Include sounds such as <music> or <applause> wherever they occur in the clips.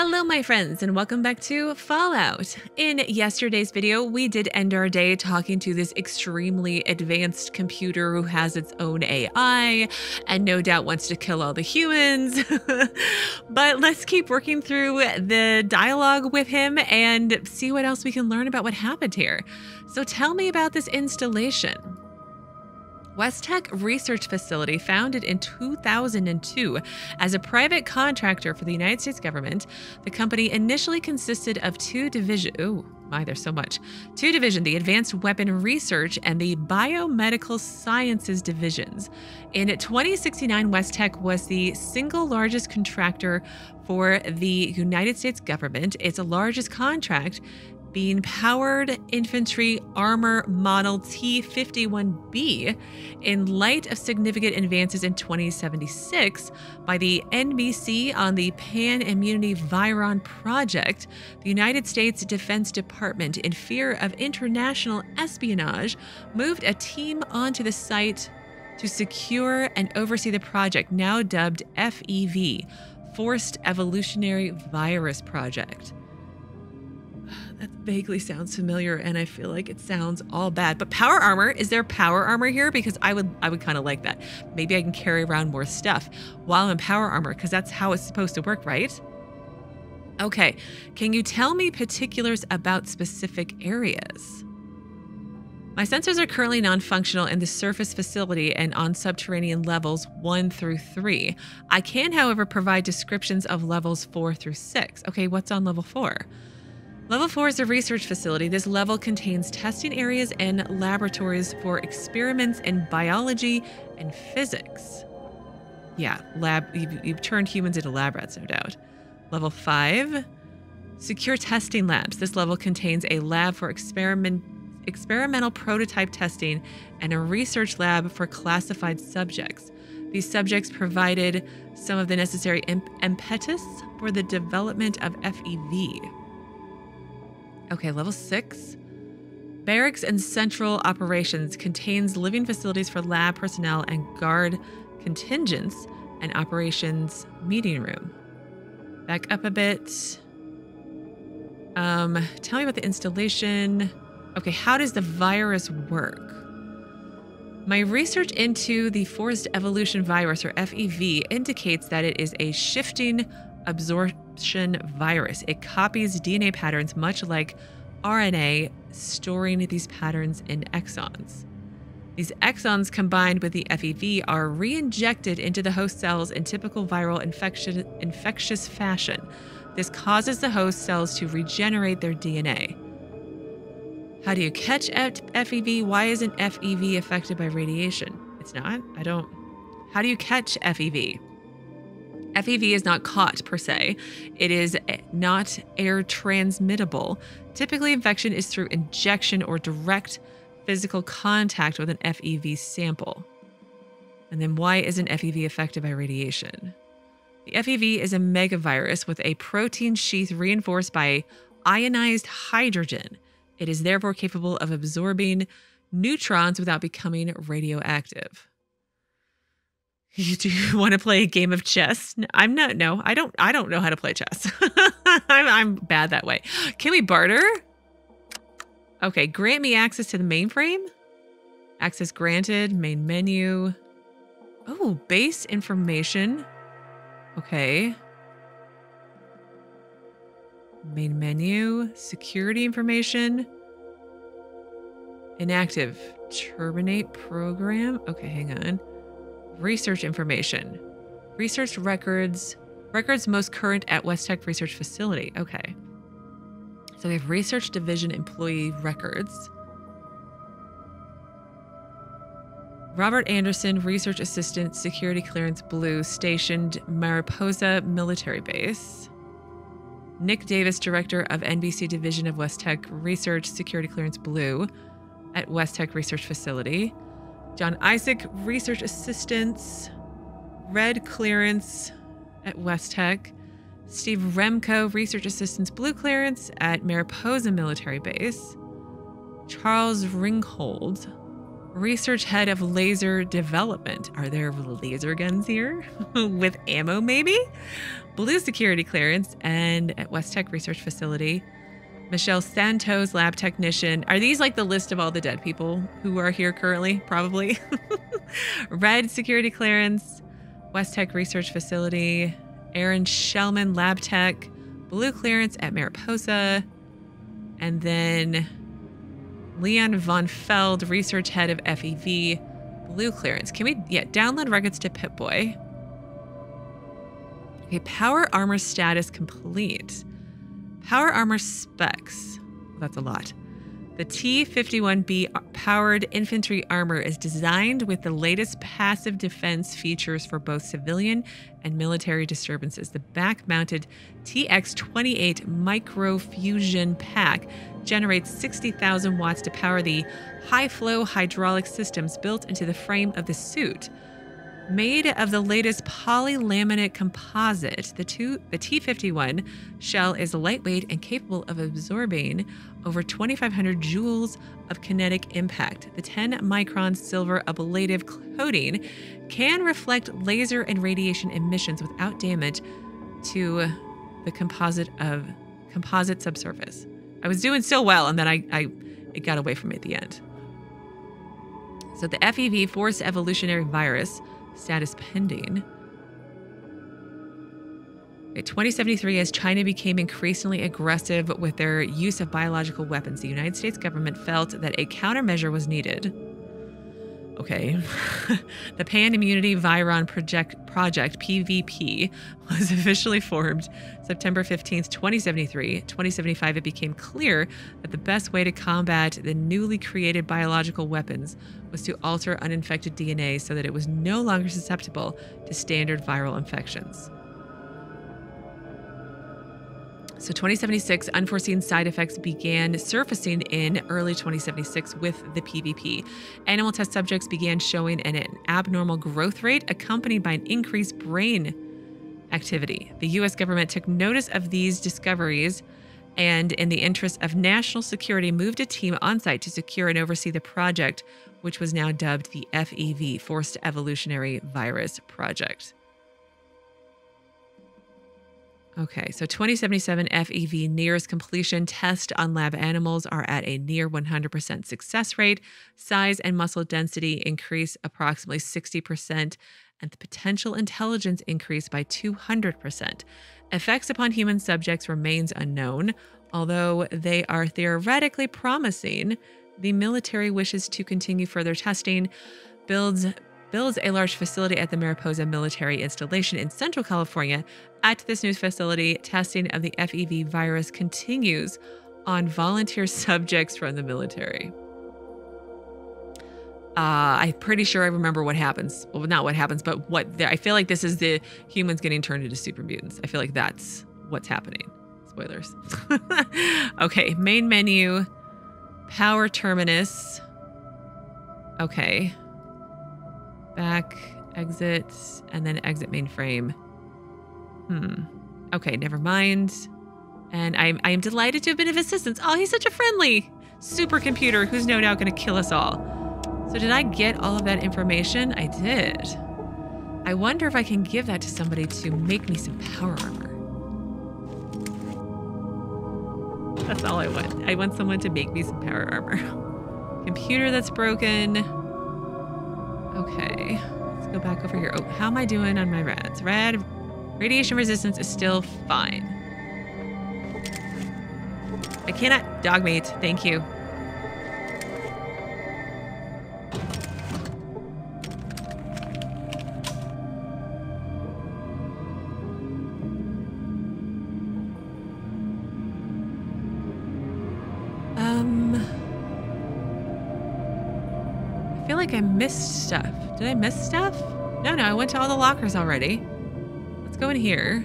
Hello, my friends, and welcome back to Fallout. In yesterday's video, we did end our day talking to this extremely advanced computer who has its own AI and no doubt wants to kill all the humans. <laughs> but let's keep working through the dialogue with him and see what else we can learn about what happened here. So tell me about this installation. Westech Research Facility, founded in 2002 as a private contractor for the United States government, the company initially consisted of two divisions. Oh, my, there's so much. Two divisions, the Advanced Weapon Research and the Biomedical Sciences divisions. In 2069, Westech was the single largest contractor for the United States government. Its the largest contract being Powered Infantry Armor Model T 51B in light of significant advances in 2076 by the NBC on the Pan Immunity Virion Project. The United States Defense Department, in fear of international espionage, moved a team onto the site to secure and oversee the project, now dubbed FEV, Forced Evolutionary Virus Project. That vaguely sounds familiar, and I feel like it sounds all bad. But power armor, is there power armor here? Because I would I would kind of like that. Maybe I can carry around more stuff while I'm in power armor, because that's how it's supposed to work, right? Okay, can you tell me particulars about specific areas? My sensors are currently non functional in the surface facility and on subterranean levels 1 through 3. I can, however, provide descriptions of levels 4 through 6. Okay, what's on level 4? Level 4 is a research facility. This level contains testing areas and laboratories for experiments in biology and physics. Yeah, lab. You've, you've turned humans into lab rats, no doubt. Level 5, secure testing labs. This level contains a lab for experiment experimental prototype testing and a research lab for classified subjects. These subjects provided some of the necessary imp- impetus for the development of FEV. Okay, level six. Barracks and central operations contains living facilities for lab personnel and guard contingents and operations meeting room. Back up a bit. Um, tell me about the installation. Okay, how does the virus work? My research into the forced evolution virus, or FEV, indicates that it is a shifting absorption virus. It copies DNA patterns much like RNA, storing these patterns in exons. These exons combined with the FEV are re-injected into the host cells in typical viral infection, infectious fashion. This causes the host cells to regenerate their DNA. How do you catch FEV? Why isn't FEV affected by radiation? It's not? I don't. How do you catch FEV? FEV is not caught per se, it is eh, not air transmittable. Typically, infection is through injection or direct physical contact with an FEV sample. And then, why isn't FEV affected by radiation? The FEV is a megavirus with a protein sheath reinforced by ionized hydrogen. It is therefore capable of absorbing neutrons without becoming radioactive. You do <laughs> want to play a game of chess? I'm not. No, I don't. I don't know how to play chess. <laughs> I'm, I'm bad that way. Can we barter? Okay, grant me access to the mainframe. Access granted. Main menu. Oh, base information. Okay. Main menu. Security information. Inactive. Terminate program. Okay, hang on. Research information. Research records. Records most current at Westech Research Facility. Okay. So we have Research Division employee records. Robert Anderson, Research Assistant, Security Clearance Blue, stationed Mariposa Military Base. Nick Davis, Director of NBC Division of Westech Research, Security Clearance Blue, at Westech Research Facility. John Isaac, research assistants, red clearance at Westech. Steve Remco, research assistants, blue clearance at Mariposa Military Base. Charles Ringhold, Research head of laser development. Are there laser guns here? <laughs> With ammo, maybe? Blue security clearance and at Westech Research Facility. Michelle Santos, lab technician. Are these like the list of all the dead people who are here currently? Probably. <laughs> Red security clearance, Westech Research Facility. Erin Shellman, lab tech. Blue clearance at Mariposa. And then Leon von Feld, research head of FEV. Blue clearance. Can we, yeah, download records to Pip-Boy. Okay, power armor status complete. Power armor specs. That's a lot. The T 51B powered infantry armor is designed with the latest passive defense features for both civilian and military disturbances. The back mounted TX 28 microfusion pack generates 60,000 watts to power the high flow hydraulic systems built into the frame of the suit. Made of the latest polylaminate composite, the, two, the T51 shell is lightweight and capable of absorbing over 2,500 joules of kinetic impact. The 10 micron silver ablative coating can reflect laser and radiation emissions without damage to the composite of composite subsurface. I was doing so well, and then I, I it got away from me at the end. So the FEV forced evolutionary virus status pending. In 2073, as China became increasingly aggressive with their use of biological weapons, the United States government felt that a countermeasure was needed. Okay. <laughs> the Pan Immunity Virion Project, Project, PVP, was <laughs> officially formed September 15th, 2073. 2075, it became clear that the best way to combat the newly created biological weapons was to alter uninfected DNA so that it was no longer susceptible to standard viral infections. So 2076, unforeseen side effects began surfacing in early 2076 with the PVP. Animal test subjects began showing an abnormal growth rate accompanied by an increased brain activity. The US government took notice of these discoveries and, in the interest of national security, moved a team on site to secure and oversee the project, which was now dubbed the FEV, Forced Evolutionary Virus Project. Okay, so 2077 FEV nears completion. Tests on lab animals are at a near 100% success rate. Size and muscle density increase approximately 60%, and the potential intelligence increase by 200%. Effects upon human subjects remains unknown, although they are theoretically promising. The military wishes to continue further testing, builds builds a large facility at the Mariposa military installation in Central California. At this new facility, testing of the FEV virus continues on volunteer <laughs> subjects from the military. Uh, I'm pretty sure I remember what happens. Well, not what happens, but what the, I feel like this is the humans getting turned into super mutants. I feel like that's what's happening. Spoilers. <laughs> okay, main menu, power terminus. Okay back, exit, and then exit mainframe. Hmm. Okay, never mind. And I'm I am delighted to have been of assistance. Oh, he's such a friendly supercomputer who's no doubt to kill us all. So did I get all of that information? I did. I wonder if I can give that to somebody to make me some power armor. That's all I want. I want someone to make me some power armor. <laughs> Computer that's broken. Okay, let's go back over here. Oh, how am I doing on my reds? Red radiation resistance is still fine. I cannot Dogmeat. Thank you. Like I missed stuff. Did I miss stuff? No, no, I went to all the lockers already. Let's go in here.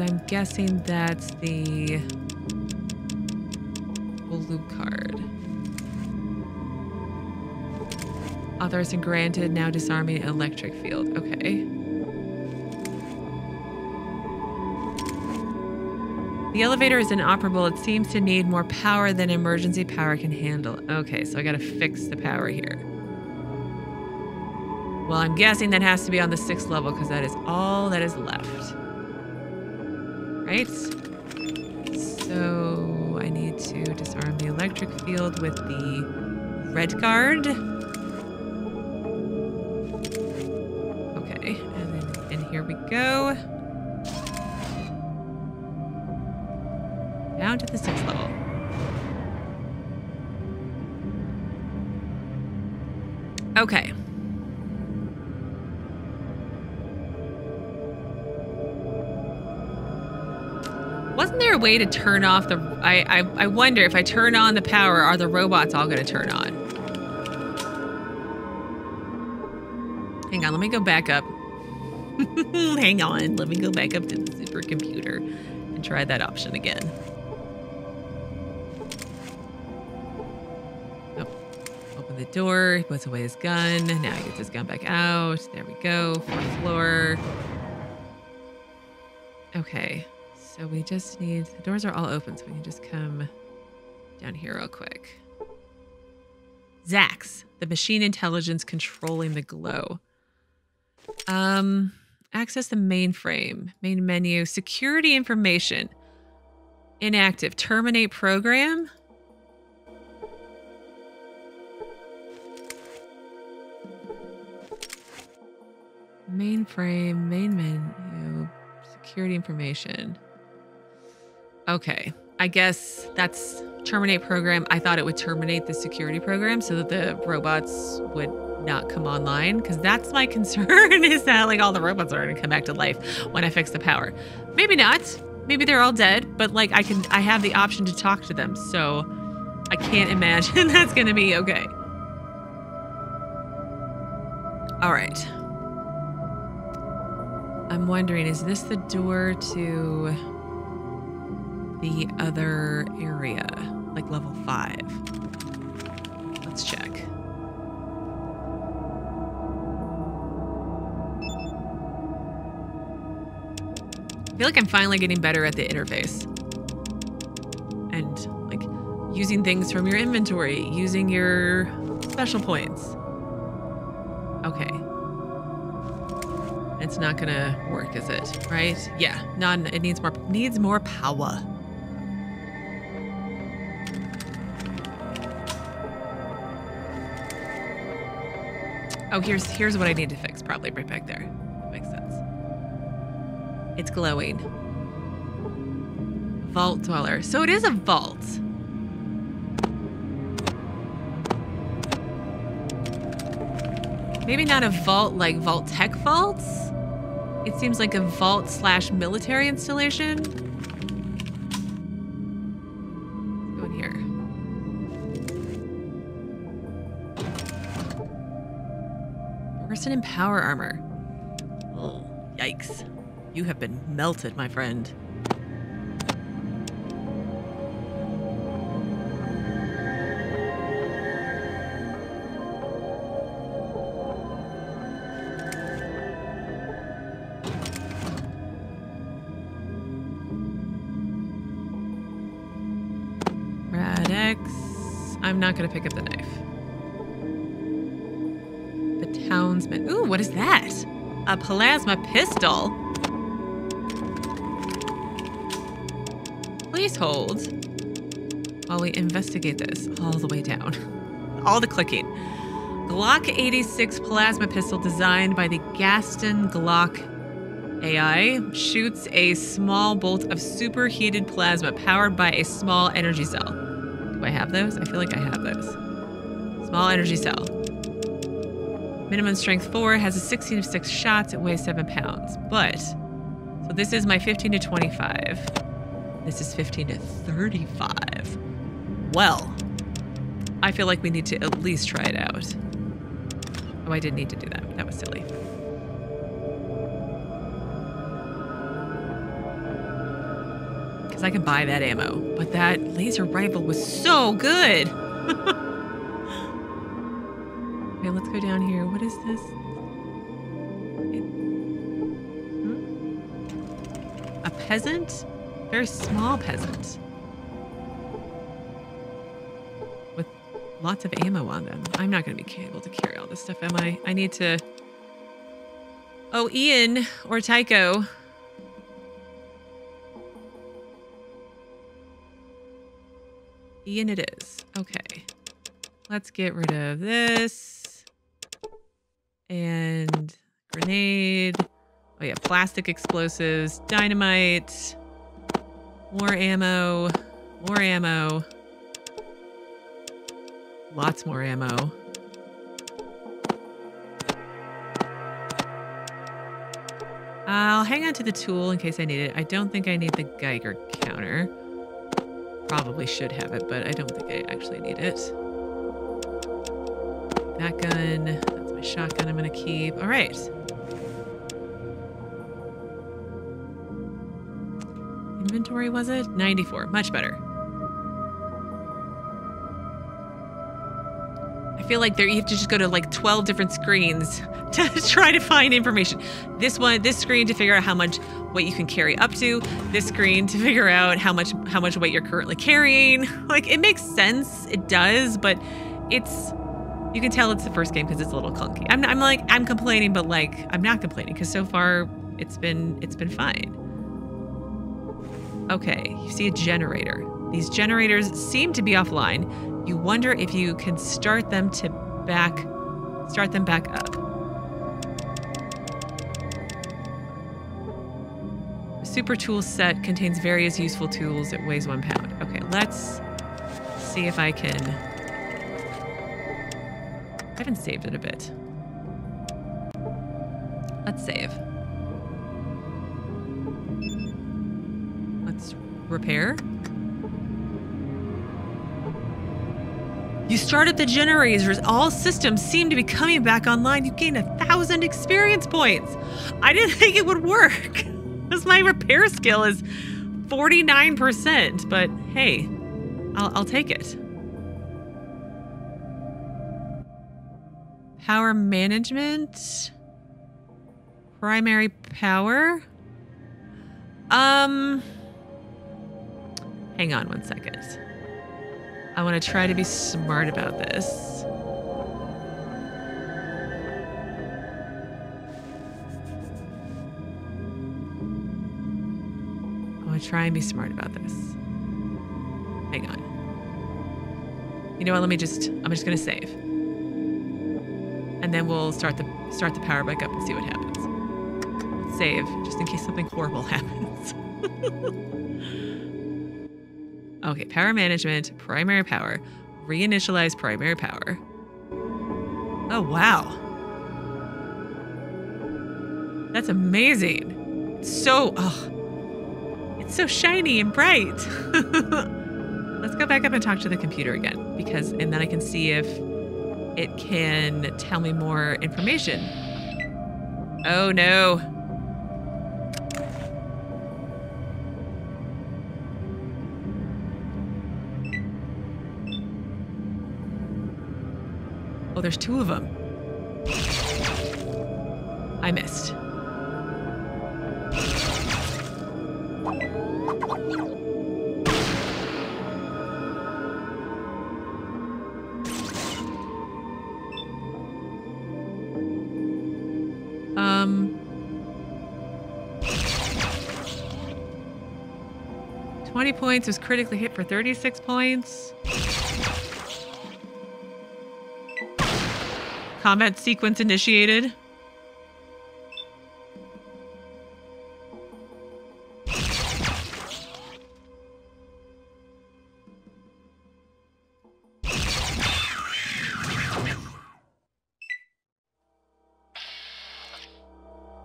I'm guessing that's the blue card. Authorized and granted, now disarming electric field. Okay. The elevator is inoperable. It seems to need more power than emergency power can handle. Okay, so I gotta fix the power here. Well, I'm guessing that has to be on the sixth level because that is all that is left. Right? So I need to disarm the electric field with the red guard. Okay, and then and here we go. Wasn't there a way to turn off the... I, I, I wonder if I turn on the power, are the robots all going to turn on? Hang on, let me go back up. <laughs> Hang on, let me go back up to the supercomputer and try that option again. Oh, open the door, he puts away his gun. Now he gets his gun back out. There we go, fourth floor. Okay. So we just need, the doors are all open, so we can just come down here real quick. Zax, the machine intelligence controlling the glow. Um, access the mainframe, main menu, security information, inactive, terminate program. Mainframe, main menu, security information. Okay. I guess that's terminate program. I thought it would terminate the security program so that the robots would not come online because that's my <laughs> concern is that like all the robots are going to come back to life when I fix the power. Maybe not. Maybe they're all dead, but like I can I have the option to talk to them. So I can't <laughs> imagine that's going to be okay. All right. I'm wondering is this the door to the other area, like level five. Let's check. I feel like I'm finally getting better at the interface. And like using things from your inventory, using your special points. Okay. It's not gonna work, is it? Right? Yeah. None. It needs more needs more power. Oh, here's here's what I need to fix. Probably right back there. Makes sense. It's glowing. Vault dweller. So it is a vault. Maybe not a vault like Vault-Tec vaults. It seems like a vault slash military installation. Person in power armor. Oh, yikes. You have been melted, my friend. Rad-X. I'm not going to pick up the knife. Townsman. Ooh, what is that? A plasma pistol. Please hold while we investigate this all the way down. <laughs> all the clicking. Glock 86 plasma pistol designed by the Gaston Glock AI shoots a small bolt of superheated plasma powered by a small energy cell. Do I have those? I feel like I have those. Small energy cell. Minimum strength 4 has a 16 of 6 shots. It weighs 7 pounds. But, so this is my 15 to 25. This is 15 to 35. Well, I feel like we need to at least try it out. Oh, I didn't need to do that. That was silly. Because I can buy that ammo. But that laser rifle was so good. <laughs> let's go down here. What is this? It- hmm? A peasant? Very small peasant. With lots of ammo on them. I'm not going to be able to carry all this stuff, am I? I need to... Oh, Ian or Tycho. Ian it is. Okay. Let's get rid of this. And grenade. Oh yeah, plastic explosives, dynamite, more ammo, more ammo. Lots more ammo. I'll hang on to the tool in case I need it. I don't think I need the Geiger counter. Probably should have it, but I don't think I actually need it. That gun, my shotgun I'm gonna keep. All right. Inventory was it? 94, much better. I feel like there you have to just go to like 12 different screens <laughs> to try to find information. This one, this screen to figure out how much weight you can carry up to. This screen to figure out how much how much weight you're currently carrying. Like it makes sense, it does, but it's you can tell it's the first game because it's a little clunky. I'm, I'm like I'm complaining, but like I'm not complaining because so far it's been it's been fine. Okay, you see a generator. These generators seem to be offline. You wonder if you can start them to back start them back up. Super tool set contains various useful tools. It weighs one pound. Okay, let's see if I can. I haven't saved it a bit. Let's save. Let's repair. You started the generators. All systems seem to be coming back online. You gained a thousand experience points. I didn't <laughs> think it would work. Because my repair skill is 49%. But hey, I'll, I'll take it. Power management. Primary power. Um. Hang on one second. I want to try to be smart about this. I want to try and be smart about this. Hang on. You know what? Let me just. I'm just gonna save, and then we'll start the start the power back up and see what happens. Save just in case something horrible <laughs> happens. Okay, power management, primary power, reinitialize primary power. Oh, wow. That's amazing. It's So, oh, it's so shiny and bright. <laughs> Let's go back up and talk to the computer again because, and then I can see if it can tell me more information. Oh no. Oh, there's two of them. I missed. Points was critically hit for 36 points. Combat sequence initiated.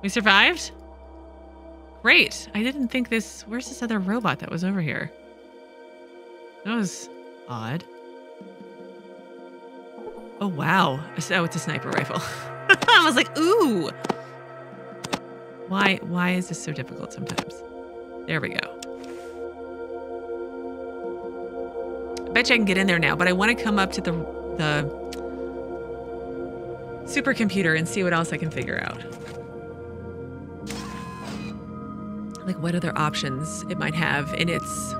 We survived? Great. I didn't think this. Where's this other robot that was over here? That was odd. Oh, wow. Oh, it's a sniper rifle. <laughs> I was like, ooh. Why, why is this so difficult sometimes? There we go. I Bet you I can get in there now, but I want to come up to the the supercomputer and see what else I can figure out. Like what other options it might have in its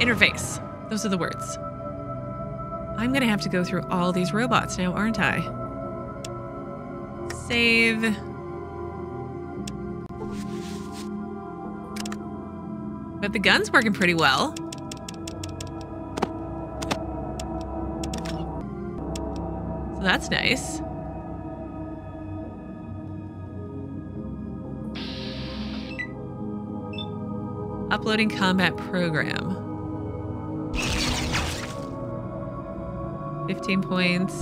interface. Those are the words. I'm gonna have to go through all these robots now, aren't I? Save. But the gun's working pretty well. So that's nice. Uploading combat program. 15 points.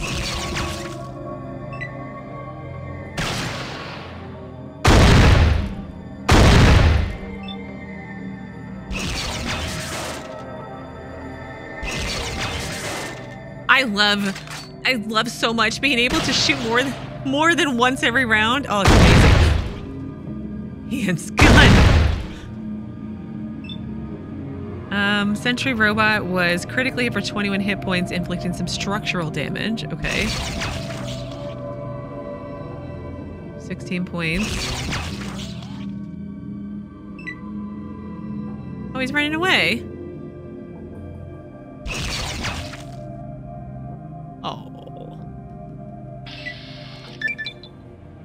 I love I love so much being able to shoot more than more than once every round. Oh, it's amazing. Gun. Um, Sentry Robot was critically hit for 21 hit points, inflicting some structural damage. Okay. 16 points. Oh, he's running away. Oh.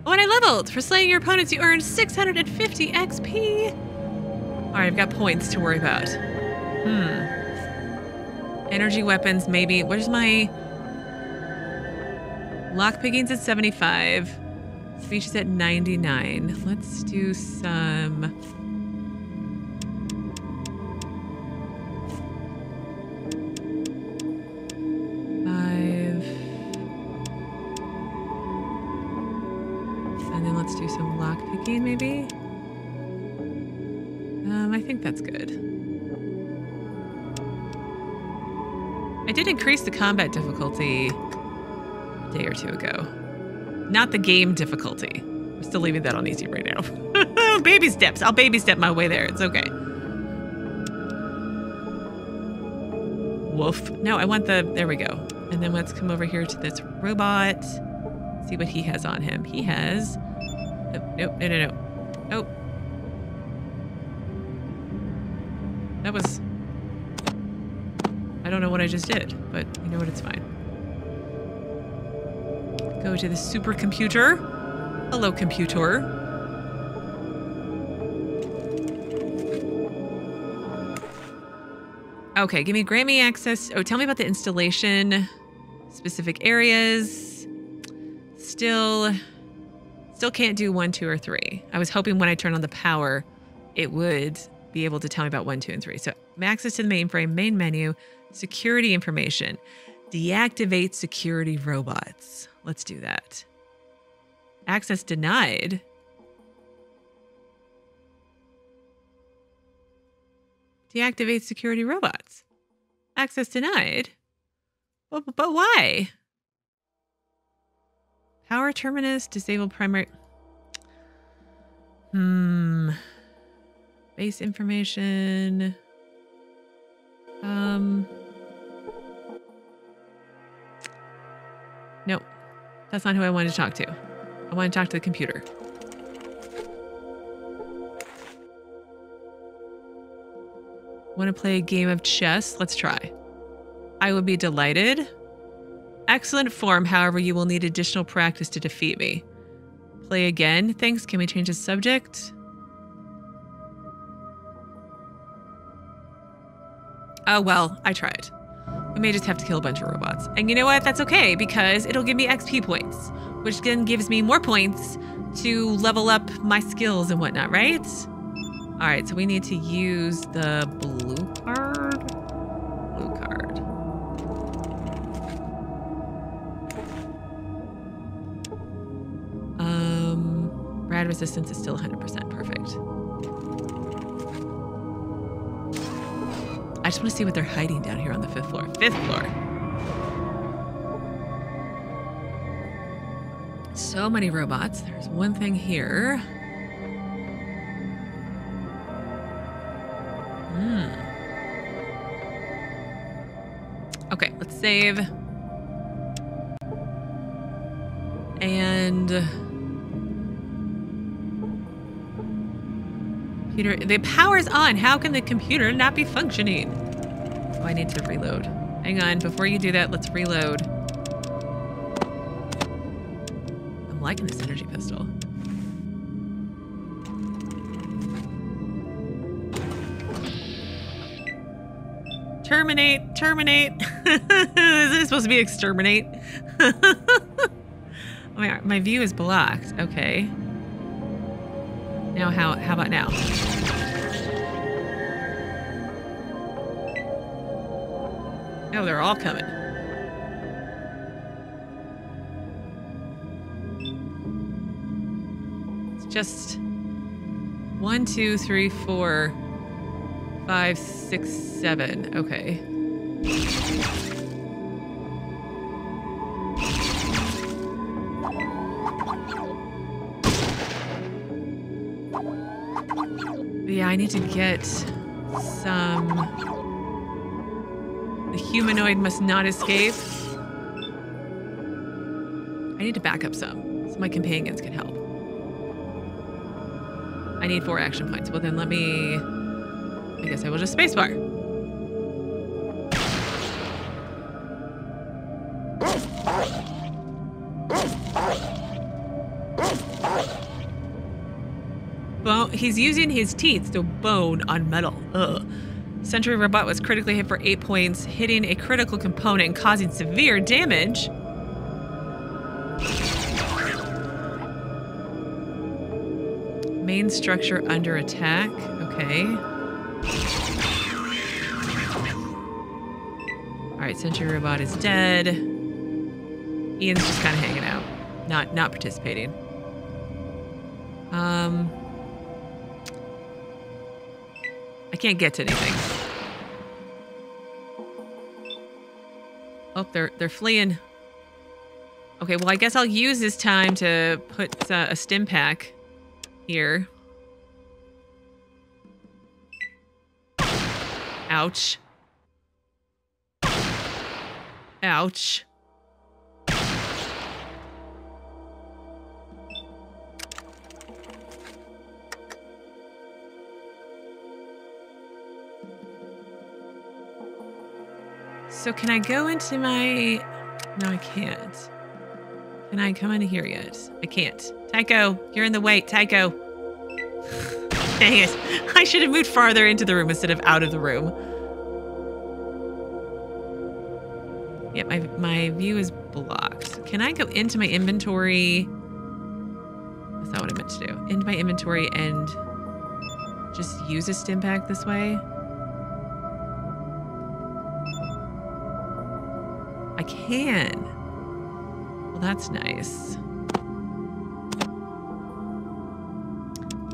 Oh, and I leveled! For slaying your opponents, you earned 650 XP! Alright, I've got points to worry about. Hmm. Energy weapons, maybe. Where's my... Lockpicking's at 75. Speech is at 99. Let's do some... combat difficulty a day or two ago. Not the game difficulty. I'm still leaving that on easy right now. <laughs> baby steps. I'll baby step my way there. It's okay. Woof. No, I want the. There we go. And then let's come over here to this robot. See what he has on him. He has. Nope, nope, no, no, no. Oh. That was. I what I just did, but you know what? It's fine. Go to the supercomputer. Hello, computer. Okay, give me grant me access. Oh, tell me about the installation, specific areas. Still, still can't do one, two, or three. I was hoping when I turn on the power, it would be able to tell me about one, two, and three. So access to the mainframe, main menu, security information, deactivate security robots. Let's do that. Access denied. Deactivate security robots. Access denied. But, but why? Power terminus, disable primary. Hmm. Base information. Um. That's not who I wanted to talk to. I want to talk to the computer. Want to play a game of chess? Let's try. I would be delighted. Excellent form, however, you will need additional practice to defeat me. Play again. Thanks. Can we change the subject? Oh, well, I tried. We may just have to kill a bunch of robots. And you know what? That's okay because it'll give me XP points, which then gives me more points to level up my skills and whatnot, right? All right, so we need to use the blue card. Blue card. Um, rad resistance is still 100% perfect. I just want to see what they're hiding down here on the fifth floor. Fifth floor. So many robots. There's one thing here. Hmm. Okay, let's save. And computer the power's on. How can the computer not be functioning? Oh, I need to reload. Hang on, before you do that, let's reload. I'm liking this energy pistol. Terminate, terminate. <laughs> Is it supposed to be exterminate? <laughs> Oh my, my view is blocked. Okay. Now how how about now? Oh, they're all coming. It's just one, two, three, four, five, six, seven. Okay. Yeah, I need to get some. Humanoid must not escape. I need to back up some so my companions can help. I need four action points. Well, then let me. I guess I will just spacebar. Bone. He's using his teeth to bone on metal. Ugh. Sentry Robot was critically hit for 8 points, hitting a critical component and causing severe damage. Main structure under attack. Okay. Alright, Sentry Robot is dead. Ian's just kind of hanging out. Not not participating. Um I can't get to anything. Oh, they're they're fleeing. Okay, well, I guess I'll use this time to put uh, a stim pack here. Ouch. Ouch. So can I go into my... No, I can't. Can I come into here yet? I can't. Tycho, you're in the way. Tycho. <sighs> Dang it. I should have moved farther into the room instead of out of the room. Yeah, my, my view is blocked. Can I go into my inventory? That's not what I meant to do. Into my inventory and just use a stim pack this way? Can. Well, that's nice.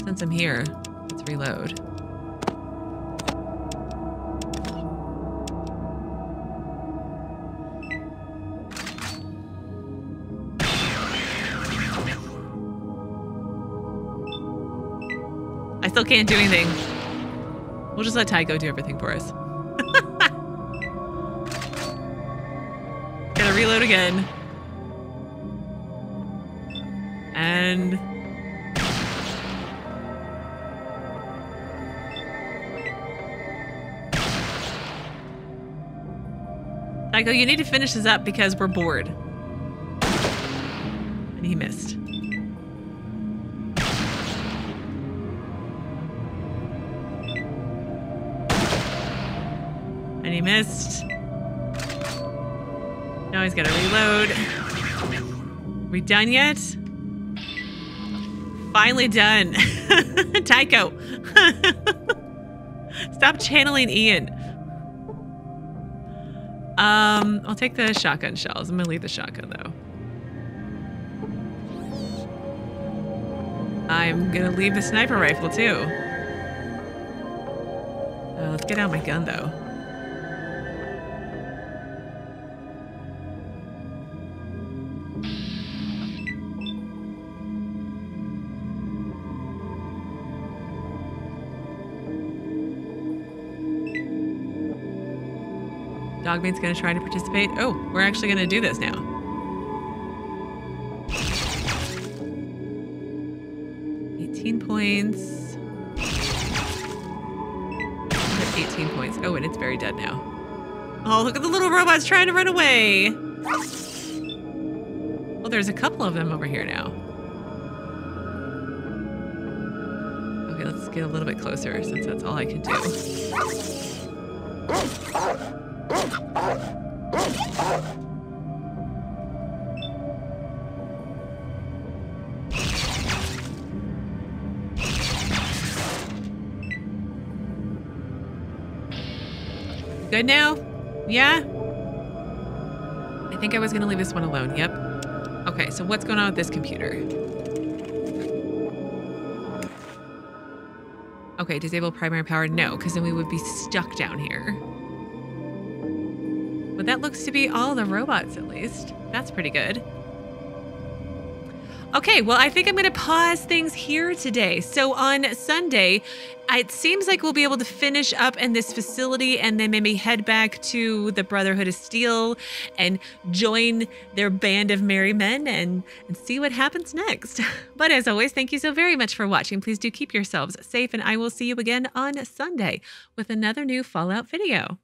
Since I'm here, let's reload. I still can't do anything. We'll just let Tycho do everything for us. Again. And... Tycho, you need to finish this up because we're bored. And he missed. And he missed. Now he's got to reload. We done yet? Finally done. <laughs> Tycho. <laughs> Stop channeling Ian. Um, I'll take the shotgun shells. I'm gonna leave the shotgun though. I'm gonna leave the sniper rifle too. Uh, let's get out my gun though. Dogmeat's going to try to participate. Oh, we're actually to do this now. Eighteen points. 18 points. Oh, and it's very dead now. Oh, look at the little robots trying to run away. Well, there's a couple of them over here now. Okay, let's get a little bit closer since that's all I can do. Good now? Yeah? I think I was to leave this one alone. Yep. Okay, so what's going on with this computer? Okay, disable primary power. No, because then we would be stuck down here. But that looks to be all the robots, at least. That's pretty good. Okay, well, I think I'm going to pause things here today. So on Sunday, it seems like we'll be able to finish up in this facility and then maybe head back to the Brotherhood of Steel and join their band of merry men and, and see what happens next. <laughs> But as always, thank you so very much for watching. Please do keep yourselves safe, and I will see you again on Sunday with another new Fallout video.